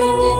Ooh.